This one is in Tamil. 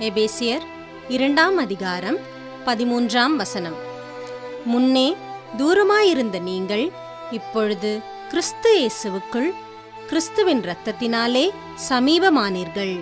எபேசியர் இரண்டாம் அதிகாரம் பதிமூன்றாம் வசனம். முன்னே தூரமாயிருந்த நீங்கள் இப்பொழுது கிறிஸ்து இயேசுவுக்குள் கிறிஸ்துவின் இரத்தத்தினாலே சமீபமானீர்கள்.